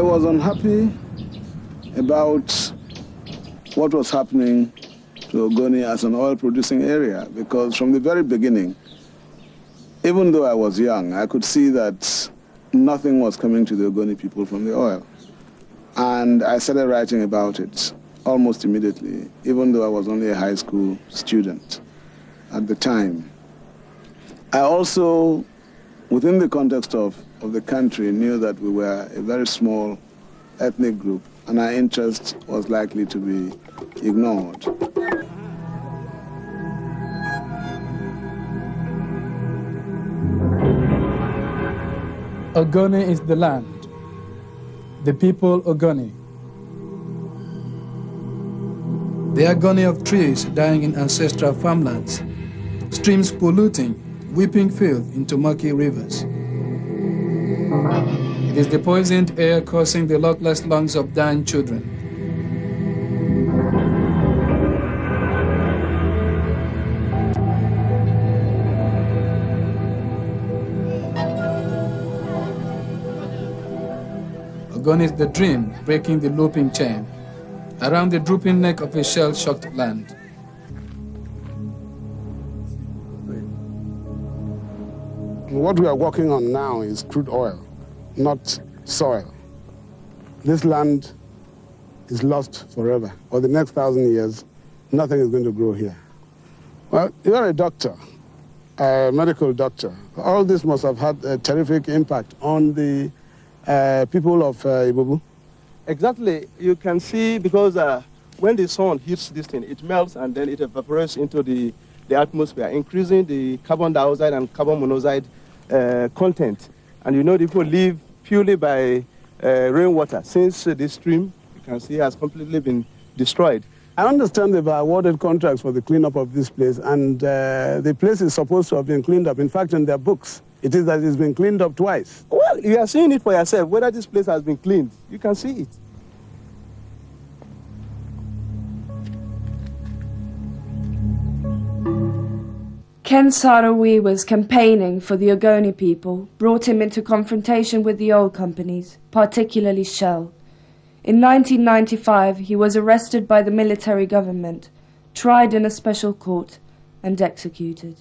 was unhappy about what was happening to Ogoni as an oil producing area because from the very beginning, even though I was young, I could see that nothing was coming to the Ogoni people from the oil. And I started writing about it almost immediately, even though I was only a high school student at the time. I also, within the context of, of the country, knew that we were a very small ethnic group and our interest was likely to be ignored. Ogoni is the land, the people Ogoni. The agony of trees dying in ancestral farmlands, streams polluting, weeping filth into murky rivers. It is the poisoned air causing the luckless lungs of dying children. Ogoni is the dream breaking the looping chain around the drooping neck of a shell-shocked land. What we are working on now is crude oil, not soil. This land is lost forever. For the next thousand years, nothing is going to grow here. Well, you're a doctor, a medical doctor. All this must have had a terrific impact on the uh, people of uh, Ebubu. Exactly. You can see because uh, when the sun hits this thing, it melts and then it evaporates into the, the atmosphere, increasing the carbon dioxide and carbon monoxide uh, content. And you know, people live purely by uh, rainwater. Since uh, this stream, you can see, has completely been destroyed. I understand they've awarded contracts for the cleanup of this place, and uh, the place is supposed to have been cleaned up. In fact, in their books, it is that it's been cleaned up twice. Well, you are seeing it for yourself. Whether this place has been cleaned, you can see it. Ken Saro Wiwa's campaigning for the Ogoni people brought him into confrontation with the oil companies, particularly Shell. In 1995, he was arrested by the military government, tried in a special court, and executed.